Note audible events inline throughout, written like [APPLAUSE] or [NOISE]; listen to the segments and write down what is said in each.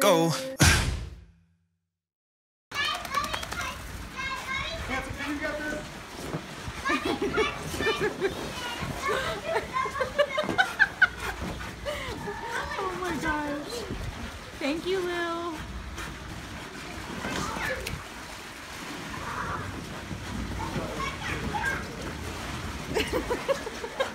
go. oh my gosh. Thank you, Lil. [LAUGHS]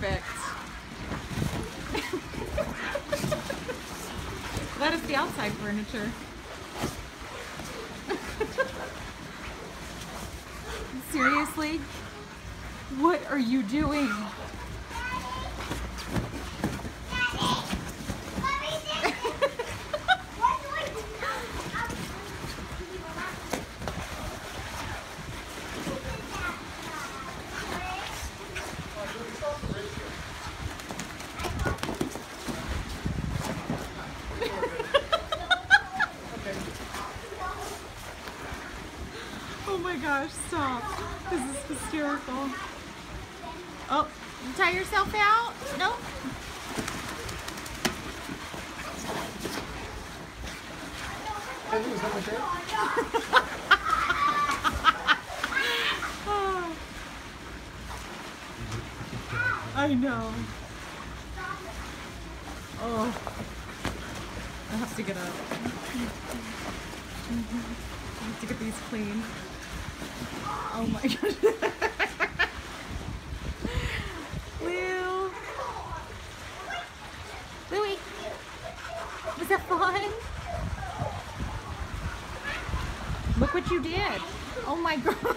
Perfect. that is the outside furniture. Seriously? What are you doing? Oh my gosh, stop. This is hysterical. Oh, you tie yourself out? No? Oh. [LAUGHS] I know. Oh. I have to get up. [LAUGHS] I have to get these clean. Oh my god. Lou. Louie. Was that fun? Look what you did. Oh my god.